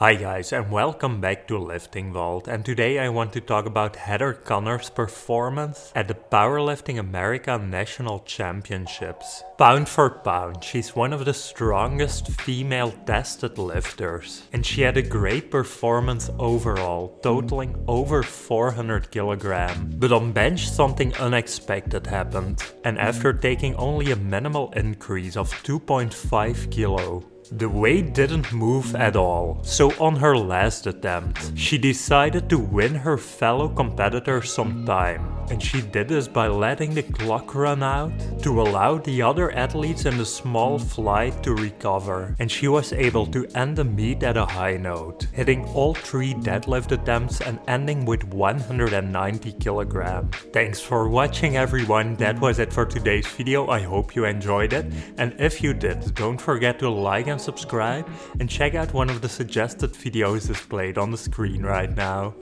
Hi guys and welcome back to Lifting Vault and today I want to talk about Heather Connor's performance at the Powerlifting America National Championships. Pound for pound, she's one of the strongest female tested lifters and she had a great performance overall, totaling over 400 kilograms. But on bench something unexpected happened and after taking only a minimal increase of 2.5 kilo, the weight didn't move at all, so on her last attempt, she decided to win her fellow competitor some time. And she did this by letting the clock run out to allow the other athletes in the small flight to recover. And she was able to end the meet at a high note, hitting all three deadlift attempts and ending with 190 kg. Thanks for watching everyone, that was it for today's video, I hope you enjoyed it. And if you did, don't forget to like and subscribe and check out one of the suggested videos displayed on the screen right now.